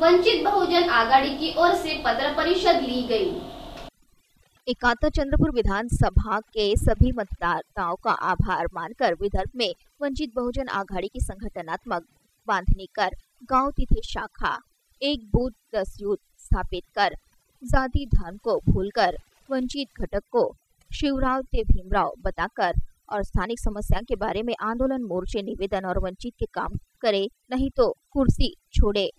वंचित बहुजन आघाड़ी की ओर से पत्र परिषद ली गई। एकात्तर चंद्रपुर विधानसभा के सभी मतदाताओं का आभार मानकर विदर्भ में वंचित बहुजन आघाड़ी की संगठनात्मक बांधनी कर गाँव तिथे शाखा, एक बूथ दस यूथ स्थापित कर जाति धर्म को भूलकर वंचित घटक को शिवराव ते भीमराव बताकर और स्थानिक समस्या के बारे में आंदोलन मोर्चे निवेदन और वंचित के काम करे, नहीं तो कुर्सी छोड़े।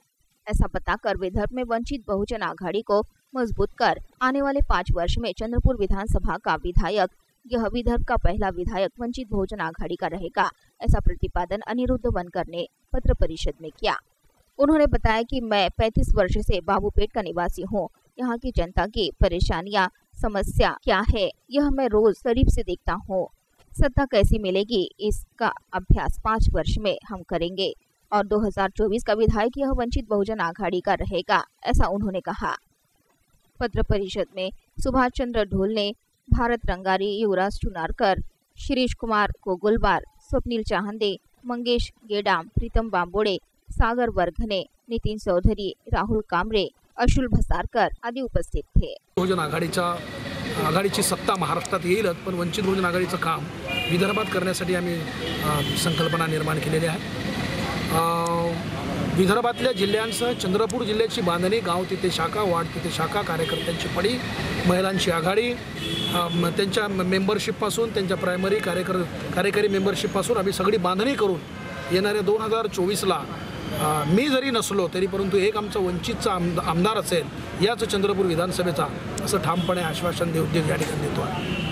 ऐसा बताकर विदर्भ में वंचित बहुजन आघाड़ी को मज़बूत कर आने वाले पाँच वर्ष में चंद्रपुर विधानसभा का विधायक, यह विदर्भ का पहला विधायक वंचित बहुजन आघाड़ी का रहेगा, ऐसा प्रतिपादन अनिरुद्ध वनकर ने पत्र परिषद में किया। उन्होंने बताया कि मैं 35 वर्ष से बाबूपेट का निवासी हूँ, यहाँ की जनता की परेशानियाँ, समस्या क्या है, यह मैं रोज करीब से देखता हूँ। सत्ता कैसी मिलेगी, इसका अभ्यास पाँच वर्ष में हम करेंगे। और 2024 का विधायक यह वंचित बहुजन आघाड़ी का रहेगा ऐसा उन्होंने कहा। पत्र परिषद में सुभाष चंद्र ढोल ने भारत रंगारी युवराज चुनारकर शिरीष कुमार को गुलबार स्वप्नील चाहंदे मंगेश गेडाम प्रीतम बांबोडे सागर वर्घने नितीन चौधरी राहुल कामरे अशुल भसारकर आदी उपस्थित थे। बहुजन आघाडीच्या आघाडीची सत्ता महाराष्ट्रात येईलच पण वंचित बहुजन आघाडीचं काम करण्यासाठी आम्ही संकल्पना निर्माण आहे. अ, विदर्भातल्या जिल्ह्यांसह चंद्रपूर जिल्ह्याची बांधणी गाव तिथे शाखा वाढ तिथे शाखा कार्यकर्त्यांची पडी महिलांची आघाडी त्यांच्या मेंबरशिपपासून त्यांच्या प्रायमरी कार्यकर कार्यकारी मेंबरशिपपासून आम्ही सगळी बांधणी करून येणाऱ्या दोन हजार चोवीसला मी जरी नसलो तरी परंतु एक आमचा वंचितचा आमदार असेल याच चंद्रपूर विधानसभेचा असं ठामपणे आश्वासन देऊ या ठिकाणी देतो आहे